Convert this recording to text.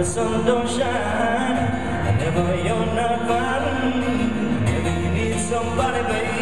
the sun don't shine I never, you're not fine. Whenever you need somebody, baby